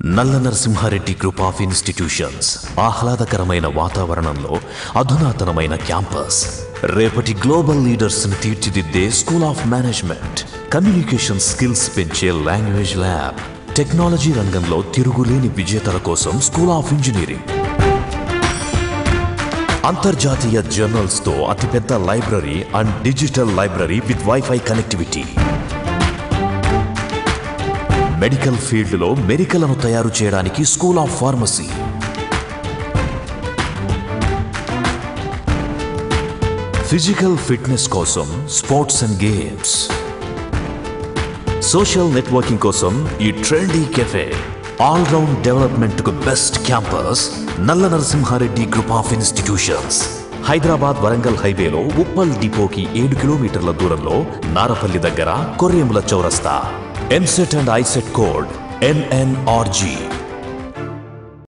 నల్ల Narasimha Reddy group of institutions ఆహ్లాదకరమైన వాతావరణంలో అధునాతనమైన క్యాంపస్. రేపటి గ్లోబల్ లీడర్స్ని తీర్చిదిద్దే school of management communication skills పెంచే లాంగ్వేజ్ ల్యాబ్ టెక్నాలజీ రంగంలో తిరుగులేని విజేతల కోసం స్కూల్ ఆఫ్ ఇంజనీరింగ్ అంతర్జాతీయ జర్నల్స్తో అతిపెద్ద library and digital library with wifi connectivity medical ఫీల్డ్లో మెరికలను తయారు చేయడానికి school of pharmacy. Physical fitness కోసం sports and games. Social networking కోసం ఈ trendy cafe. All round best campus నల్ల Narasimha Reddy group of institutions. Hyderabad Warangal హైవేలో ఉప్పల్ డిపోకి ఏడు కిలోమీటర్ల దూరంలో నారపల్లి దగ్గర కొర్రేముల చౌరస్తా. MSET and ISET code MNRG